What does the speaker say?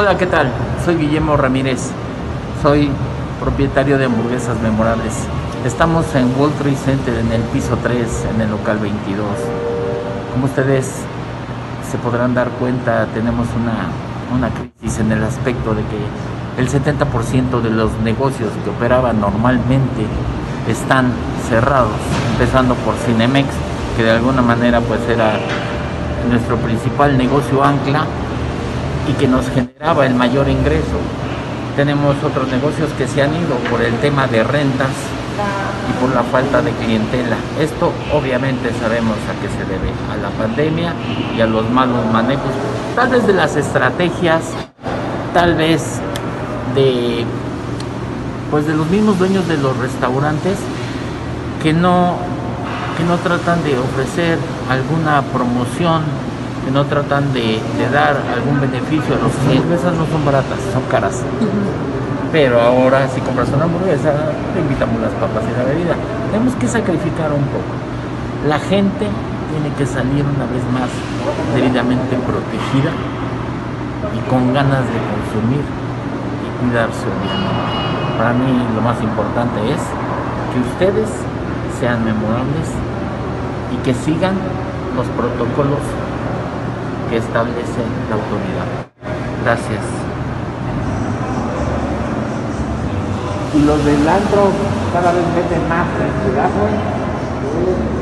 Hola, ¿qué tal? Soy Guillermo Ramírez. Soy propietario de hamburguesas memorables. Estamos en World Trade Center en el piso 3, en el local 22. Como ustedes se podrán dar cuenta, tenemos una, una crisis en el aspecto de que el 70% de los negocios que operaban normalmente están cerrados, empezando por Cinemex, que de alguna manera pues era nuestro principal negocio ancla y que nos generaba el mayor ingreso. Tenemos otros negocios que se han ido por el tema de rentas y por la falta de clientela. Esto obviamente sabemos a qué se debe, a la pandemia y a los malos manejos, tal vez de las estrategias, tal vez de pues de los mismos dueños de los restaurantes que no que no tratan de ofrecer alguna promoción que no tratan de, dar algún beneficio a los clientes. Esas no son baratas, son caras. Pero ahora si compras una hamburguesa, te invitamos las papas y la bebida. Tenemos que sacrificar un poco. La gente tiene que salir una vez más debidamente protegida y con ganas de consumir y cuidarse Para mí lo más importante es que ustedes sean memorables y que sigan los protocolos que establece la autoridad. Gracias. Y los del antro cada vez meten más güey.